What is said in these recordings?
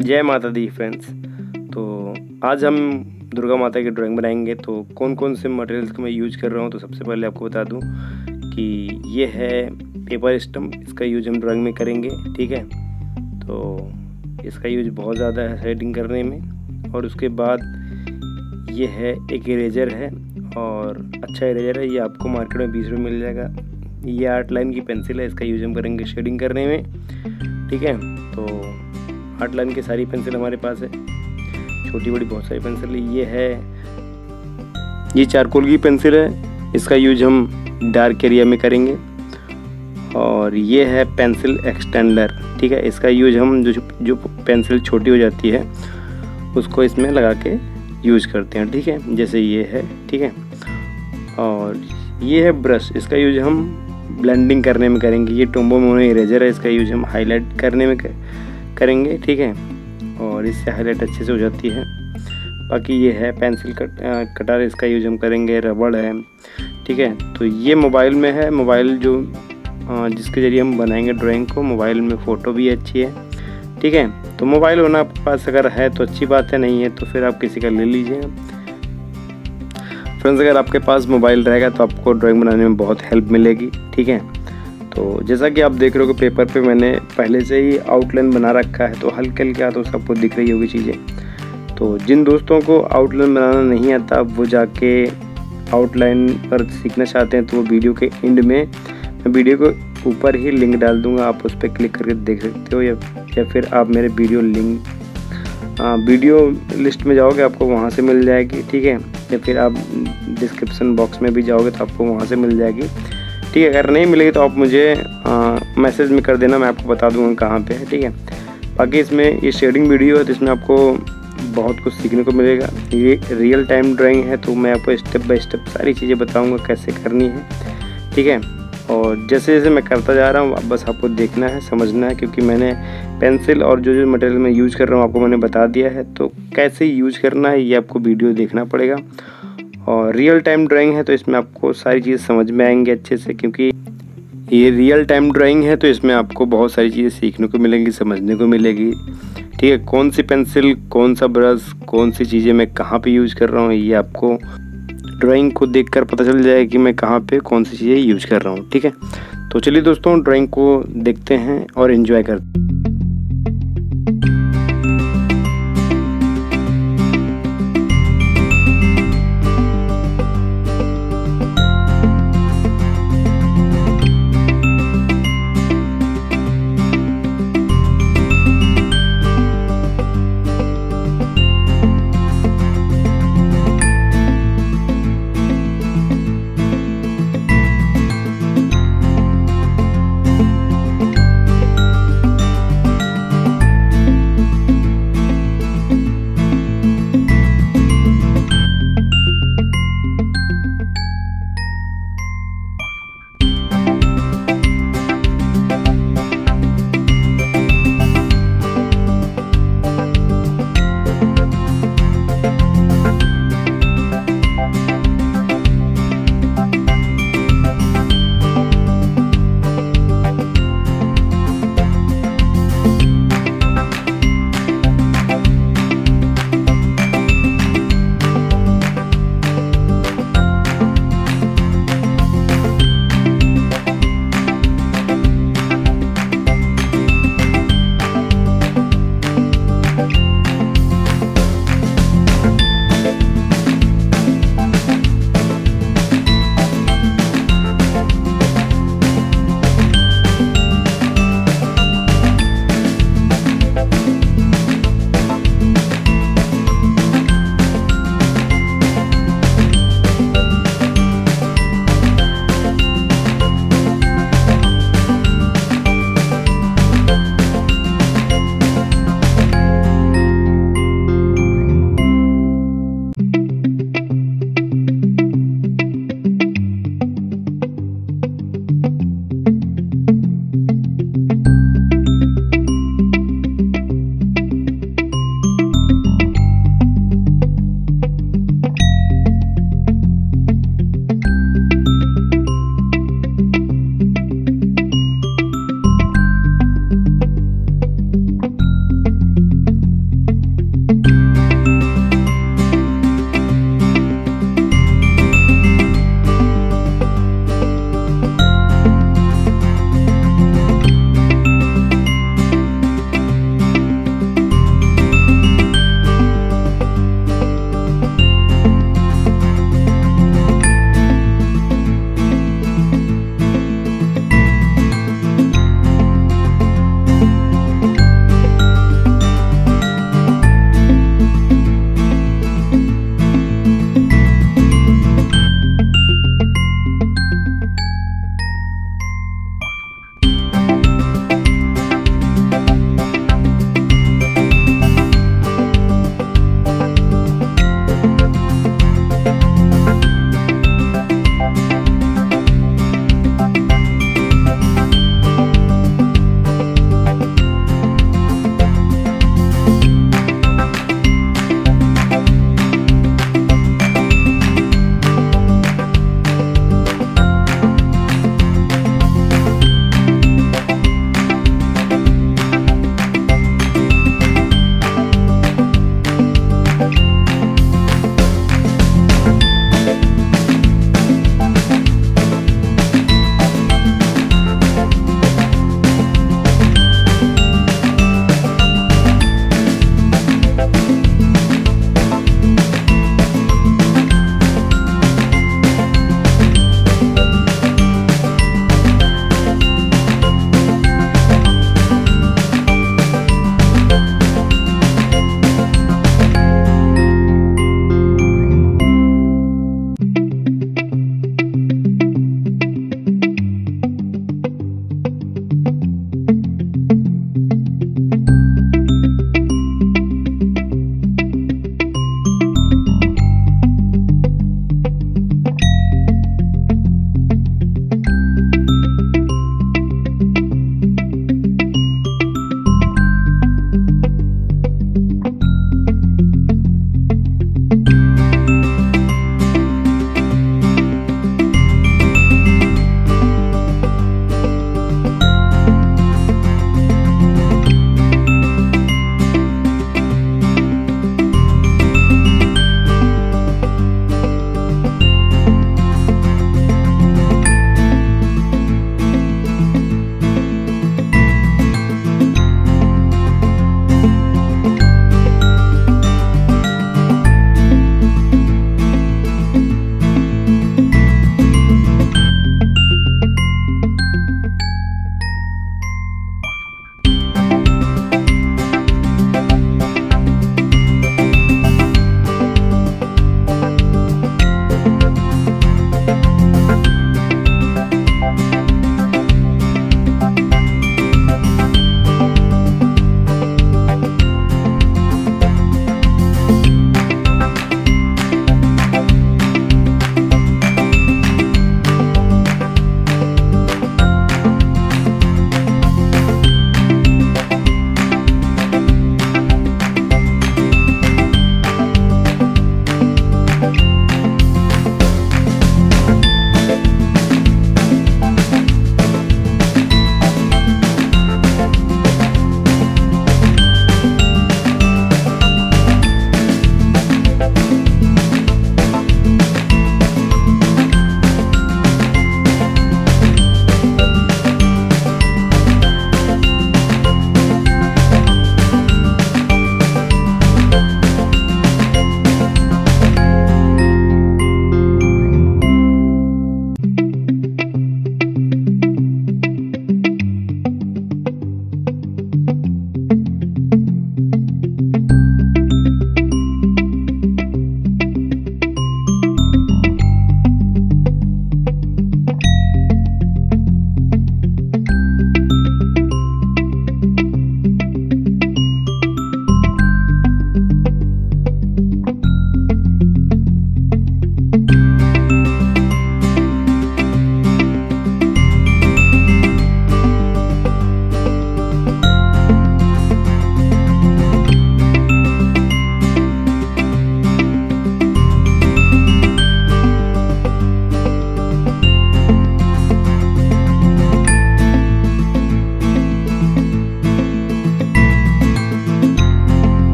जय माता दी फ्रेंड्स तो आज हम दुर्गा माता की ड्राइंग बनाएँगे तो कौन कौन से मटेरियल्स का मैं यूज़ कर रहा हूँ तो सबसे पहले आपको बता दूँ कि ये है पेपर स्टम्प इसका यूज़ हम ड्राइंग में करेंगे, ठीक है? तो इसका यूज़ बहुत ज़्यादा है शेडिंग करने में, और उसके बाद ये है एक इरेजर है, और अच्छा इरेजर है, ये आपको मार्केट में बीस रुपये मिल जाएगा। ये आर्ट लाइन की पेंसिल है, इसका यूज़ हम करेंगे शेडिंग करने में, ठीक है? तो आर्ट लाइन की सारी पेंसिल हमारे पास है। छोटी बड़ी बहुत सारी पेंसिल ये है। ये चारकोल की पेंसिल है। इसका यूज़ हम डार्क एरिया में करेंगे। और ये है पेंसिल एक्सटेंडर ठीक है? इसका यूज़ हम जो जो पेंसिल छोटी हो जाती है, उसको इसमें लगा के यूज़ करते हैं, ठीक है? जैसे ये है, ठीक है? और ये है ब्रश इसका यूज़ हम ब्लेंडिंग करने में करेंगे। ये टोम्बो मोनो इरेजर है। इसका यूज़ हम हाईलाइट करने में करेंगे, ठीक है? और इससे हाईलाइट अच्छे से हो जाती है। बाकी ये है पेंसिल कट कटर इसका यूज़ हम करेंगे, रबड़ है, ठीक है? तो ये मोबाइल में है मोबाइल जो जिसके ज़रिए हम बनाएँगे ड्राइंग को मोबाइल में फ़ोटो भी अच्छी है, ठीक है? तो मोबाइल होना आपके पास अगर है तो अच्छी बात है, नहीं है तो फिर आप किसी का ले लीजिए। फ्रेंड्स अगर आपके पास मोबाइल रहेगा तो आपको ड्राइंग बनाने में बहुत हेल्प मिलेगी, ठीक है? तो जैसा कि आप देख रहे हो कि पेपर पे मैंने पहले से ही आउटलाइन बना रखा है तो हल्के हल्के हाथों से आपको दिख रही होगी चीज़ें। तो जिन दोस्तों को आउटलाइन बनाना नहीं आता वो जाके आउटलाइन पर सीखना चाहते हैं तो वो वीडियो के एंड में मैं वीडियो को ऊपर ही लिंक डाल दूँगा आप उस पर क्लिक करके देख सकते हो या या फिर आप मेरे वीडियो लिंक आ, वीडियो लिस्ट में जाओगे आपको वहाँ से मिल जाएगी ठीक है? या फिर आप डिस्क्रिप्सन बॉक्स में भी जाओगे तो आपको वहाँ से मिल जाएगी। ठीक है, अगर नहीं मिलेगी तो आप मुझे मैसेज में कर देना, मैं आपको बता दूँगा कहाँ पे है, ठीक है? बाकी इसमें ये शेडिंग वीडियो है तो इसमें आपको बहुत कुछ सीखने को मिलेगा। ये रियल टाइम ड्राइंग है तो मैं आपको स्टेप बाय स्टेप सारी चीज़ें बताऊँगा कैसे करनी है, ठीक है? और जैसे जैसे मैं करता जा रहा हूँ बस आपको देखना है, समझना है, क्योंकि मैंने पेंसिल और जो जो मटेरियल मैं यूज़ कर रहा हूँ, आपको मैंने बता दिया है तो कैसे यूज़ करना है, ये आपको वीडियो देखना पड़ेगा। और रियल टाइम ड्राइंग है तो इसमें आपको सारी चीज़ समझ में आएँगी अच्छे से, क्योंकि ये रियल टाइम ड्राइंग है तो इसमें आपको बहुत सारी चीज़ें सीखने को मिलेंगी, समझने को मिलेगी। ठीक है, कौन सी पेंसिल कौन सा ब्रश कौन सी चीज़ें मैं कहाँ पे यूज़ कर रहा हूँ, ये आपको ड्राइंग को देखकर पता चल जाएगा कि मैं कहाँ पे कौन सी चीज़ें यूज़ कर रहा हूँ, ठीक है? तो चलिए दोस्तों ड्राइंग को देखते हैं और इन्जॉय करते हैं।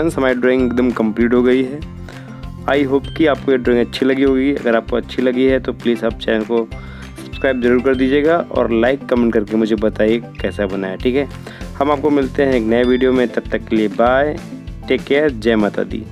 फ्रेंड्स हमारी ड्राइंग एकदम कंप्लीट हो गई है। आई होप कि आपको ये ड्राइंग अच्छी लगी होगी। अगर आपको अच्छी लगी है तो प्लीज़ आप चैनल को सब्सक्राइब ज़रूर कर दीजिएगा और लाइक कमेंट करके मुझे बताइए कैसा बनाया ठीक है? हम आपको मिलते हैं एक नए वीडियो में। तब तक के लिए बाय टेक केयर जय माता दी।